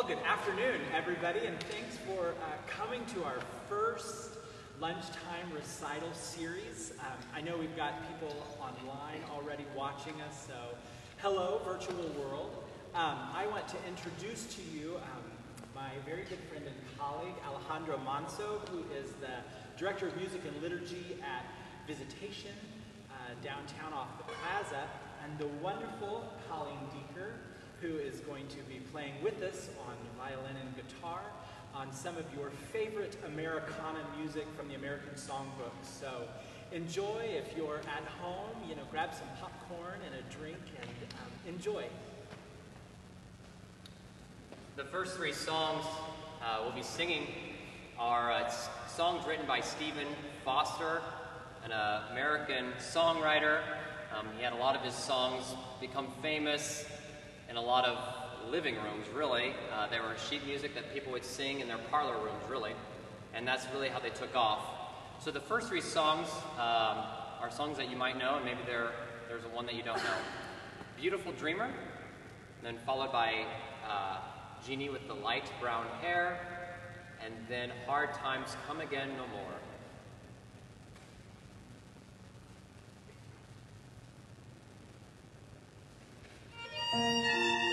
Well, good afternoon, everybody, and thanks for uh, coming to our first lunchtime recital series. Um, I know we've got people online already watching us, so hello, virtual world. Um, I want to introduce to you um, my very good friend and colleague, Alejandro Manso, who is the Director of Music and Liturgy at Visitation uh, downtown off the plaza, and the wonderful Coleen Dieker, who is going to be playing with us on violin and guitar on some of your favorite Americana music from the American Songbook. So enjoy if you're at home, you know, grab some popcorn and a drink and um, enjoy. The first three songs uh, we'll be singing are uh, songs written by Stephen Foster, an uh, American songwriter. Um, he had a lot of his songs become famous in a lot of living rooms, really. Uh, they were sheet music that people would sing in their parlor rooms, really. And that's really how they took off. So the first three songs um, are songs that you might know, and maybe there's a one that you don't know. Beautiful Dreamer, then followed by uh, Jeanie with the light brown hair, and then Hard Times Come Again No More. 了。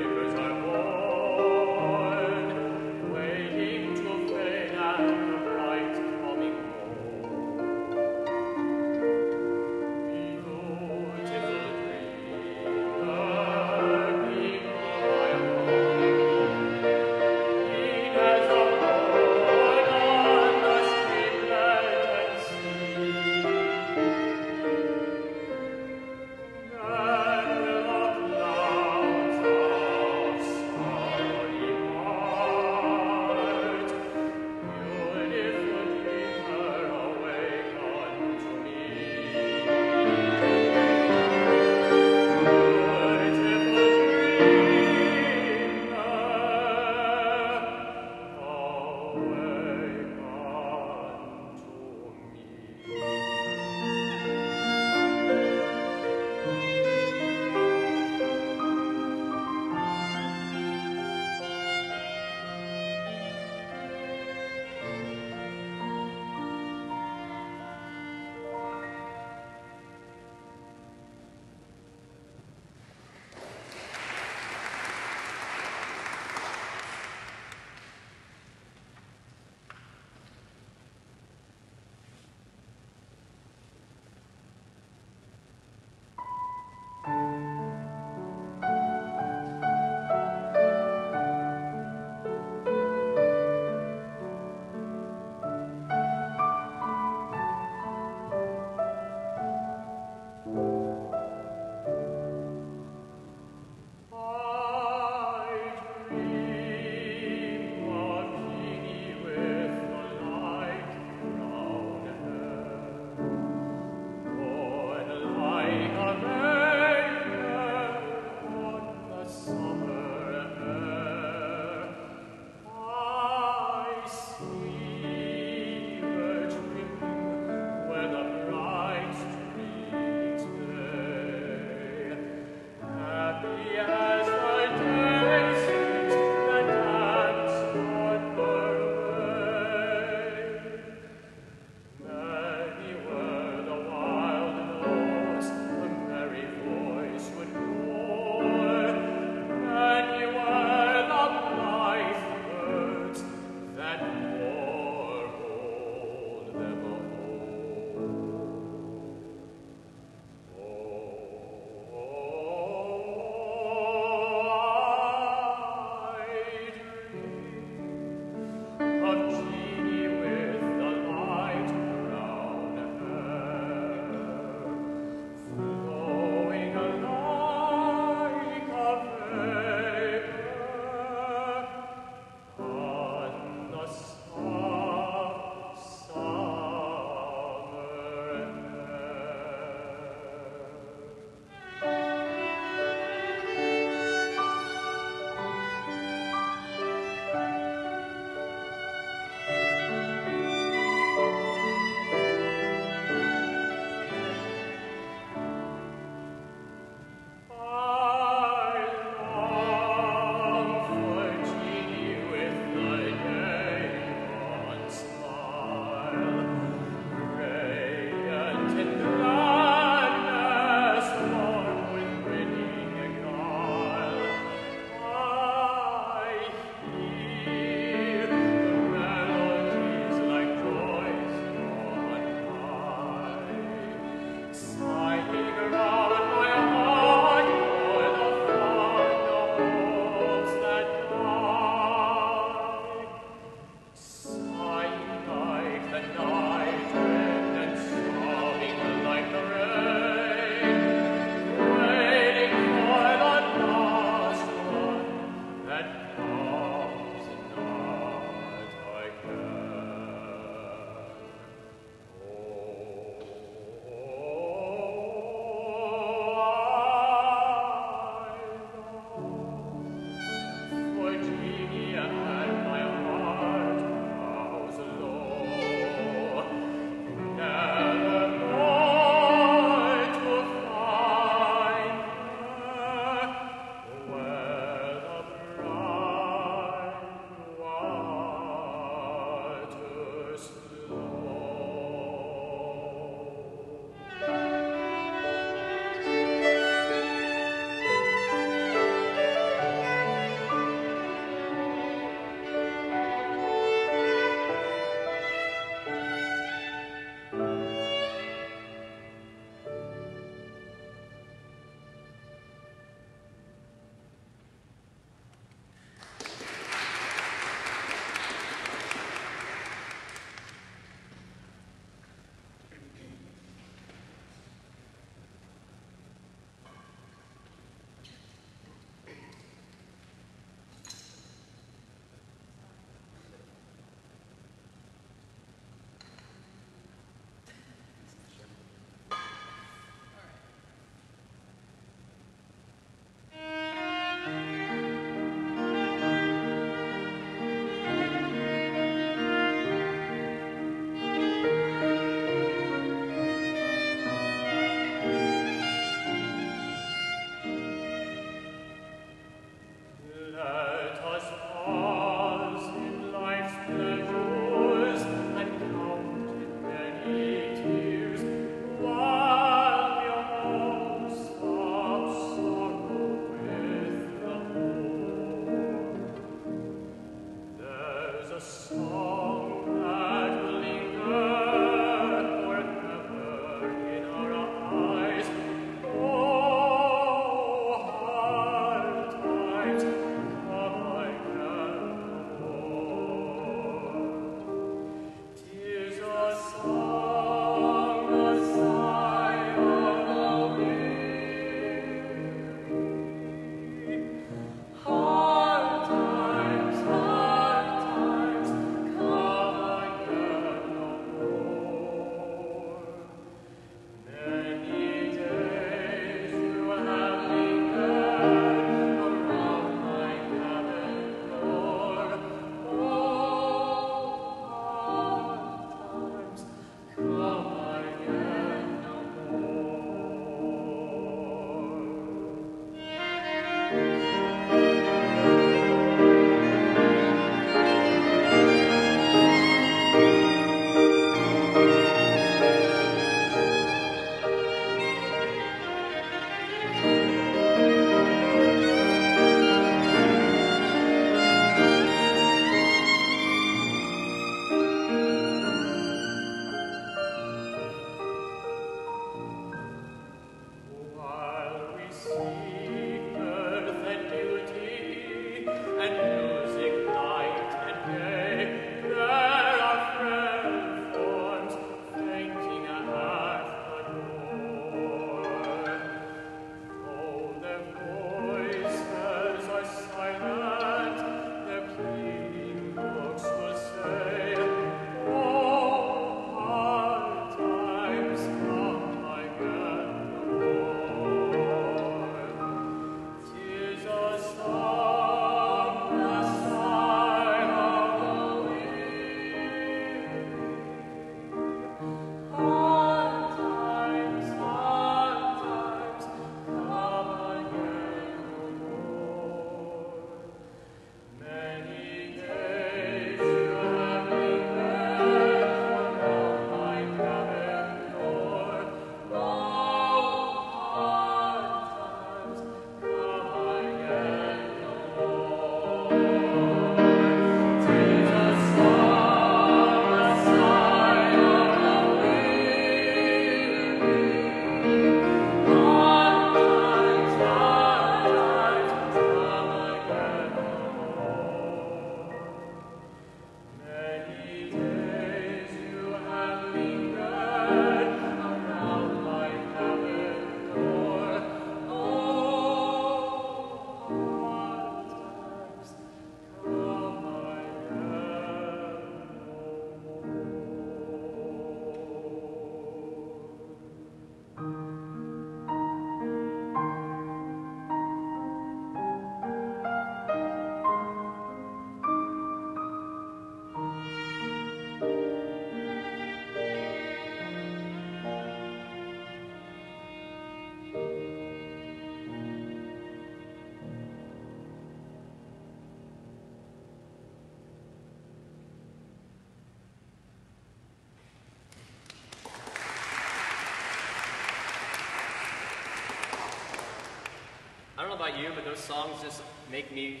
About you, but those songs just make me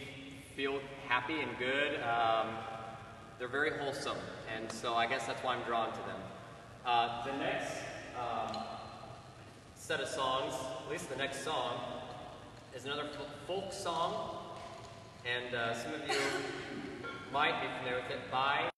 feel happy and good. Um, they're very wholesome, and so I guess that's why I'm drawn to them. Uh, the next um, set of songs, at least the next song, is another folk song, and uh, some of you might be familiar with it by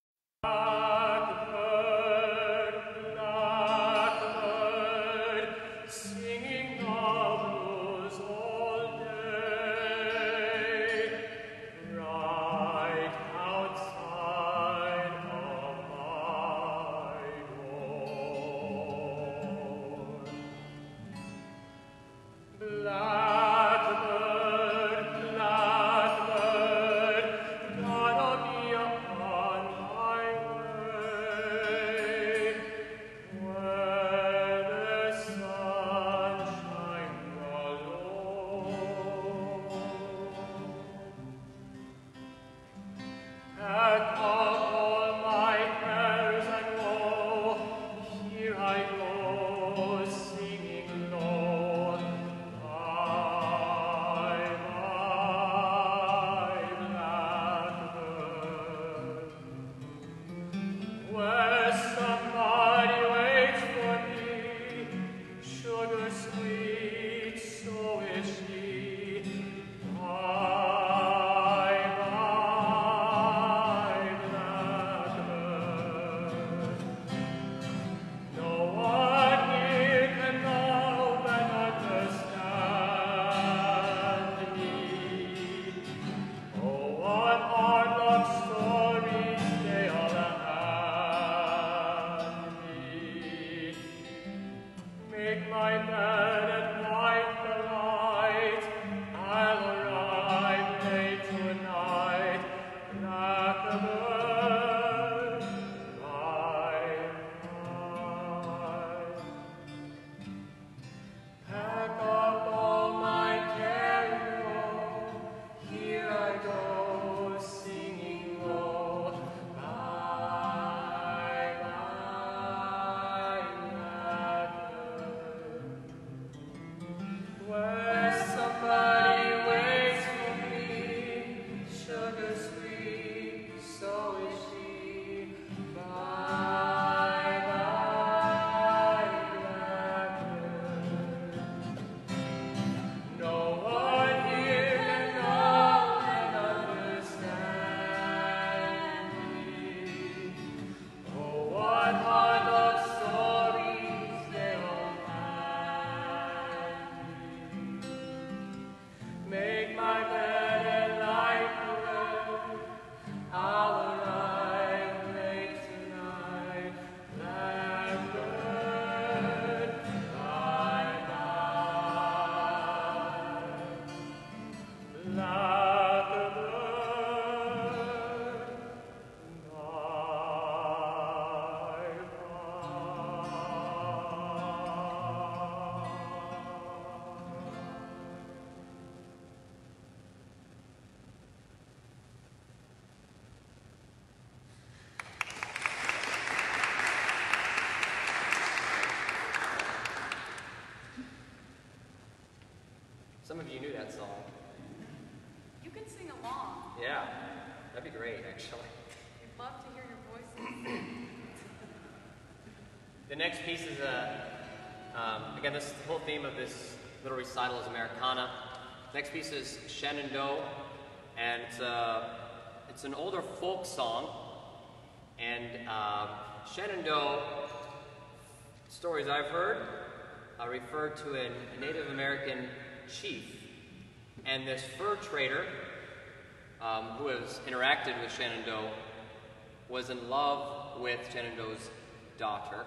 Some of you knew that song. You can sing along. Yeah, that'd be great, actually. We'd love to hear your voices. The next piece is a, um, again, this the whole theme of this little recital is Americana. Next piece is Shenandoah, and it's, a, it's an older folk song. And uh, Shenandoah, stories I've heard, uh, refer to a Native American chief. And this fur trader, um, who has interacted with Shenandoah, was in love with Shenandoah's daughter.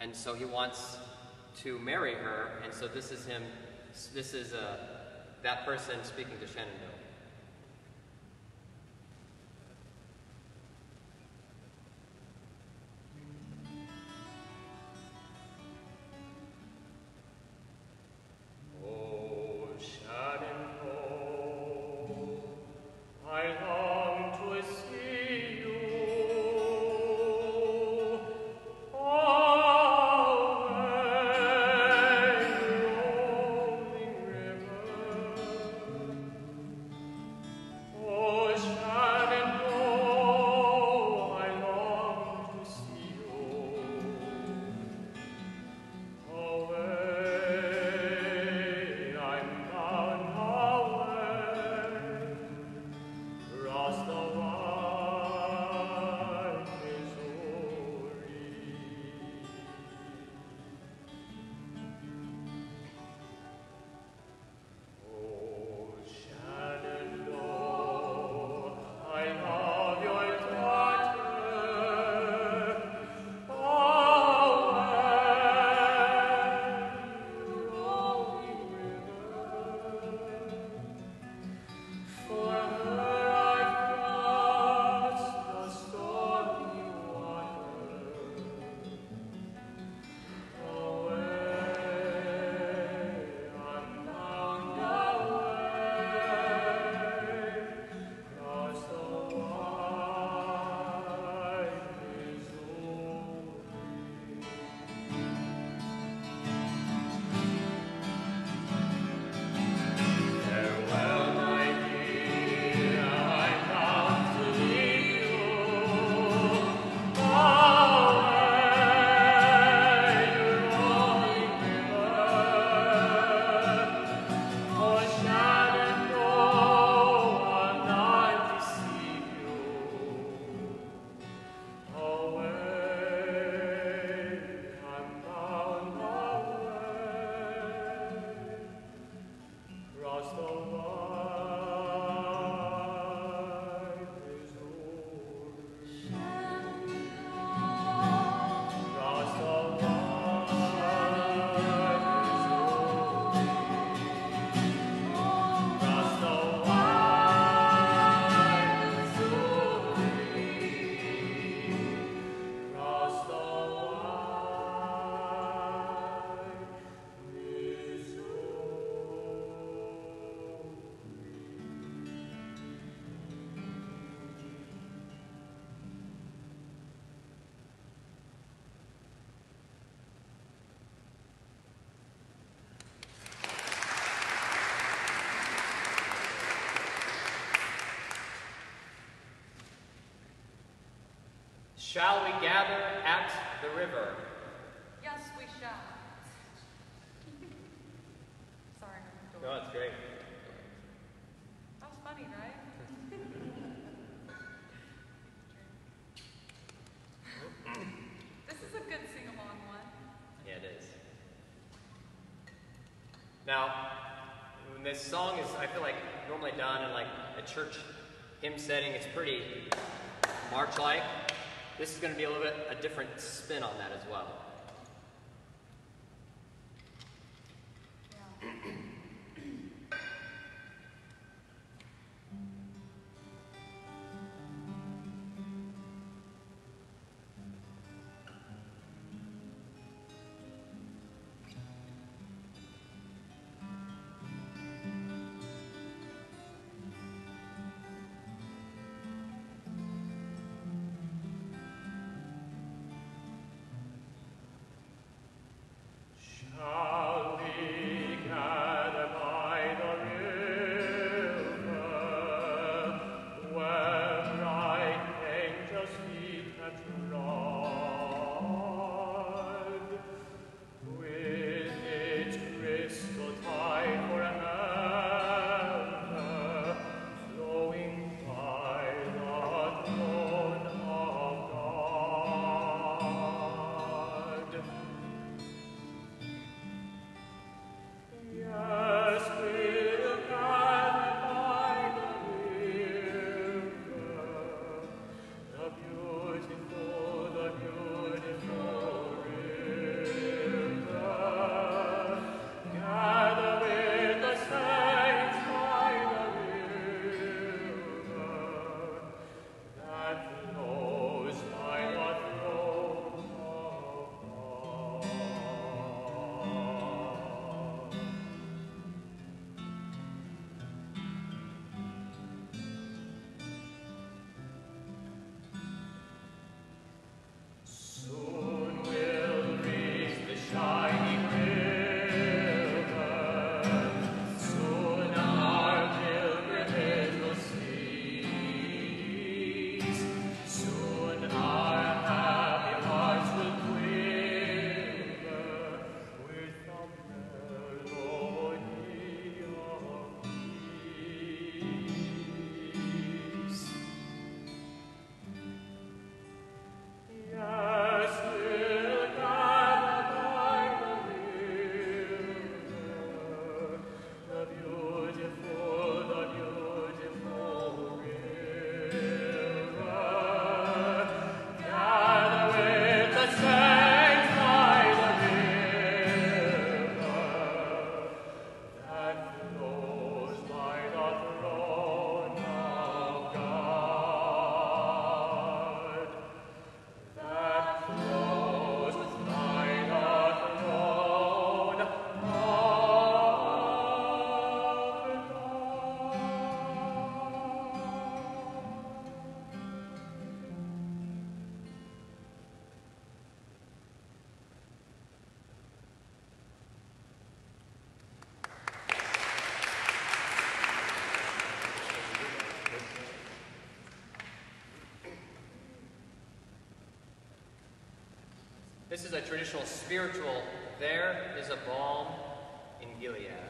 And so he wants to marry her. And so this is him, this is uh, that person speaking to Shenandoah. Shall we gather at the river? Yes, we shall. Sorry. No, that's great. That was funny, right? this is a good sing-along one. Yeah, it is. Now, when this song is, I feel like, normally done in like a church hymn setting, it's pretty march-like. This is going to be a little bit a different spin on that as well. This is a traditional spiritual, there is a balm in Gilead.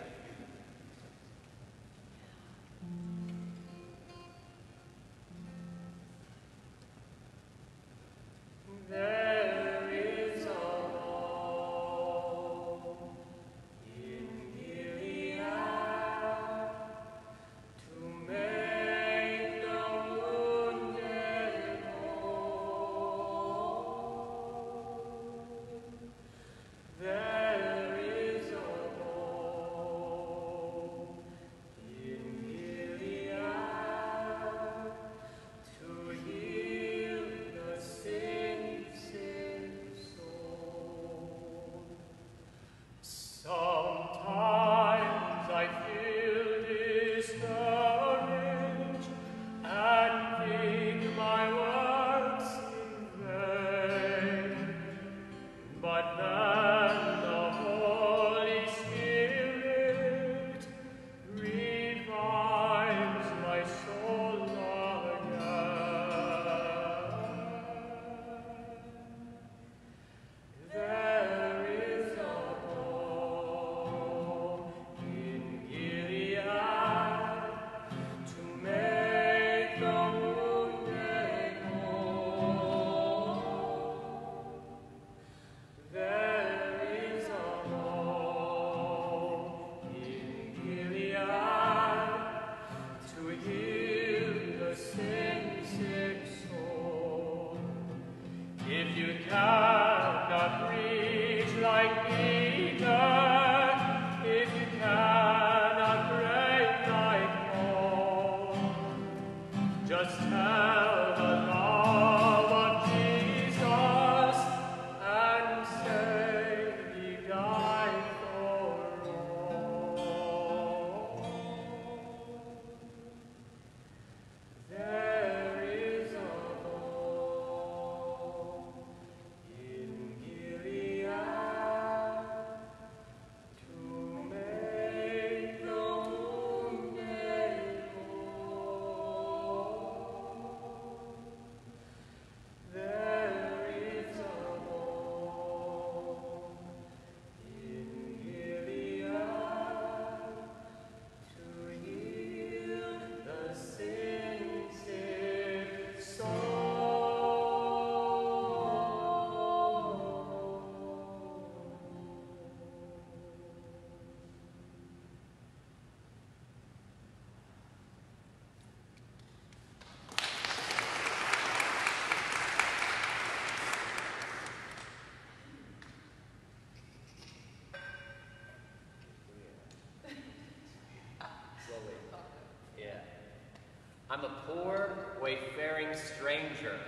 I'm a poor, wayfaring stranger.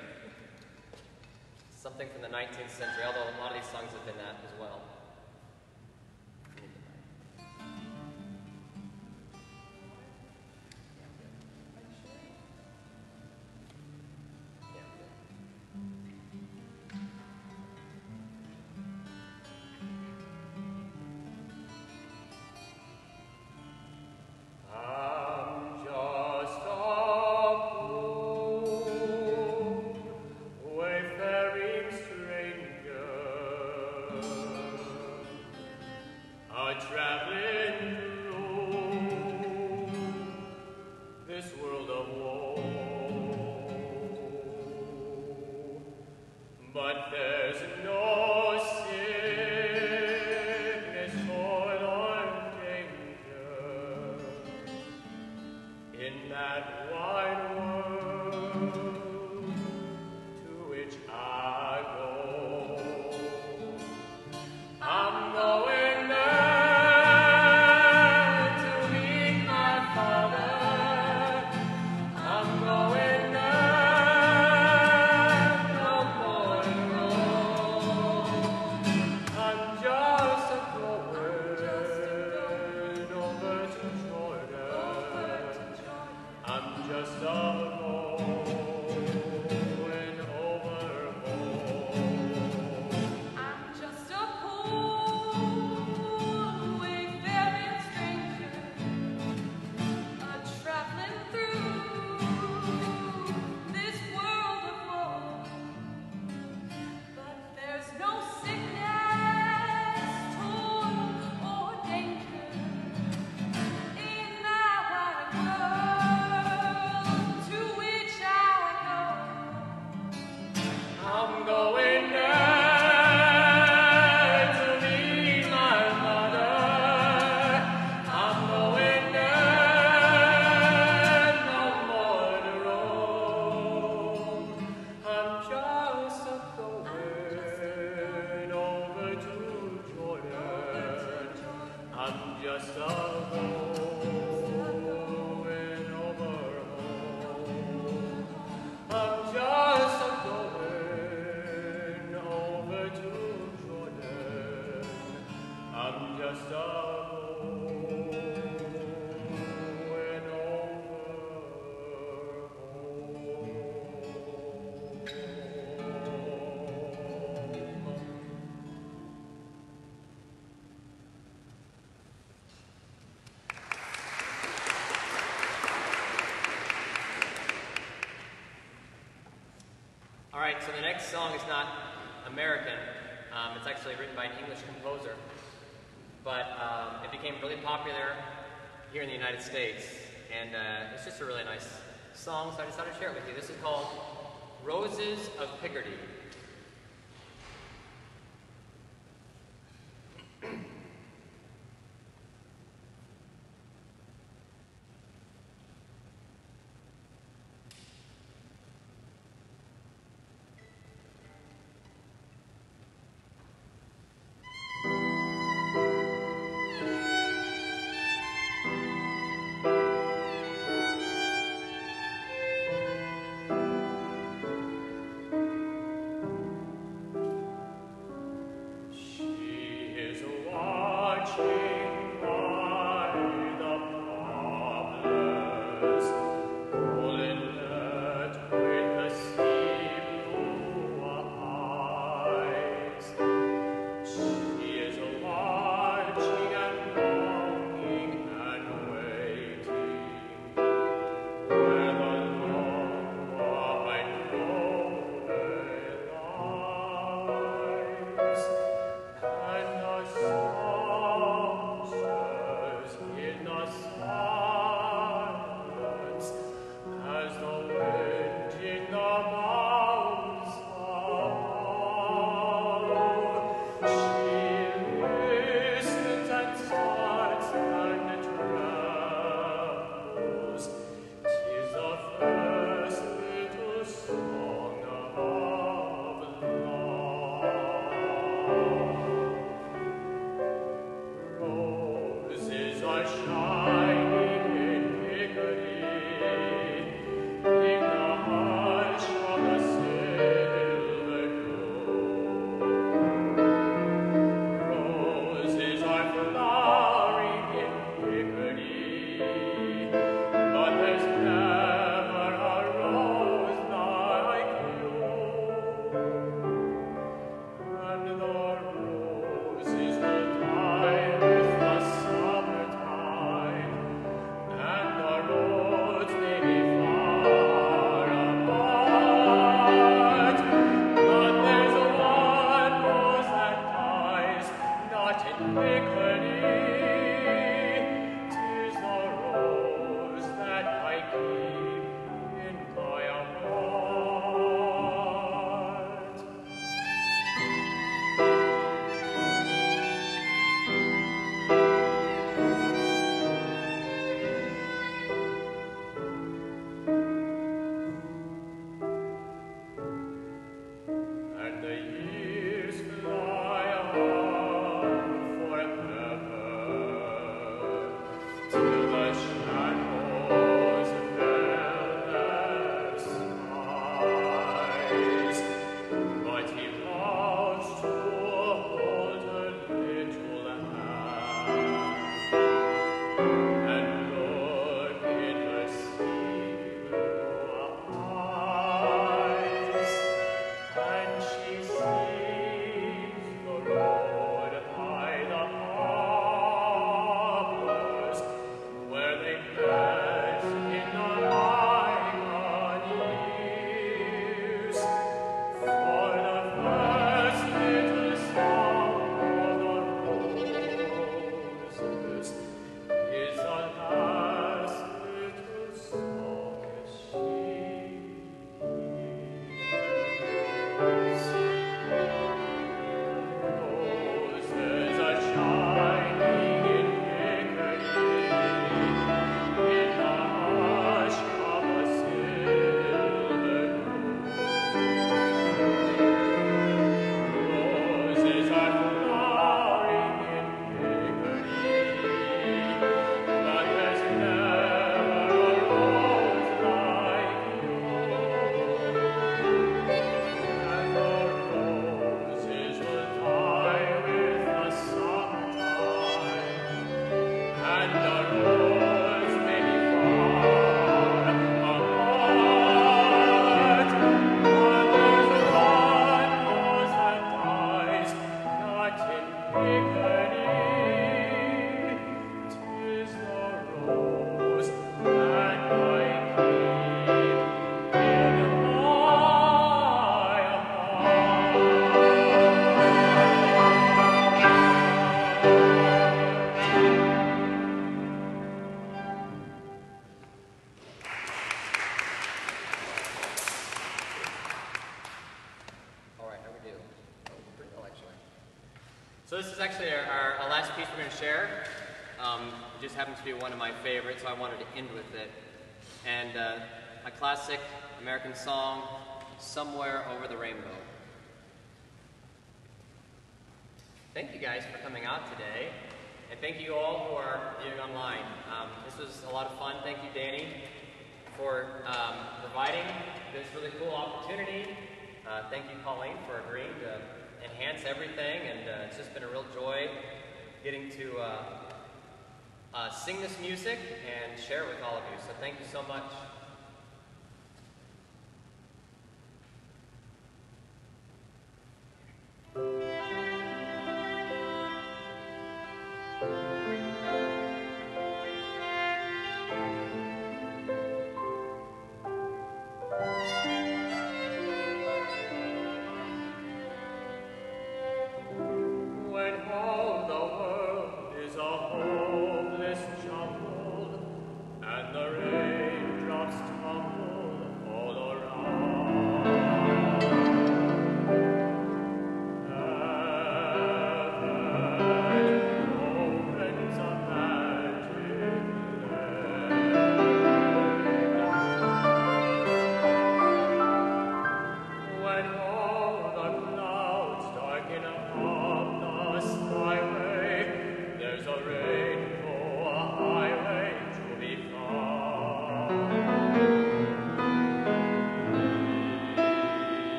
Something from the 19th century, although a lot of these songs have been that as well. Just a All right, so the next song is not American. Um, it's actually written by an English composer. But um, it became really popular here in the United States. And uh, it's just a really nice song, so I decided to share it with you. This is called Roses of Picardy. Is actually our, our, our last piece we're going to share. Um, it just happens to be one of my favorites, so I wanted to end with it. And uh, a classic American song, Somewhere Over the Rainbow. Thank you guys for coming out today. And thank you all who are viewing online. Um, this was a lot of fun. Thank you, Danny, for um, providing this really cool opportunity. Uh, thank you, Coleen, for agreeing to enhance everything, and uh, it's just been a real joy getting to uh, uh, sing this music and share it with all of you. So thank you so much. When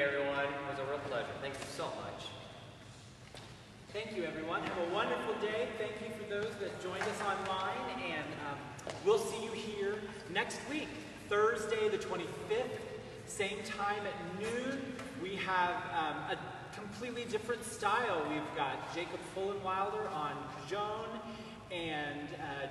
everyone. It was a real pleasure. Thank you so much. Thank you, everyone. Have a wonderful day. Thank you for those that joined us online, and um, we'll see you here next week, Thursday, the 25th, same time at noon. We have um, a completely different style. We've got Jacob Fullenwilder on cajon and uh,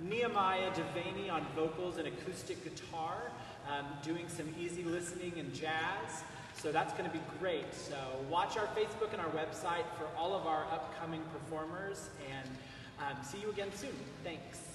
Nehemiah Devaney on vocals and acoustic guitar, um, doing some easy listening and jazz. So that's going to be great. So watch our Facebook and our website for all of our upcoming performers and um, see you again soon. Thanks.